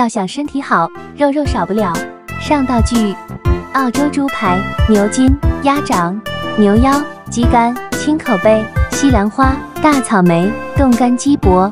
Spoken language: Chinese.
要想身体好肉肉少不了。上道具澳洲猪排牛筋鸭掌牛腰鸡肝青口贝西兰花大草莓冻干鸡脖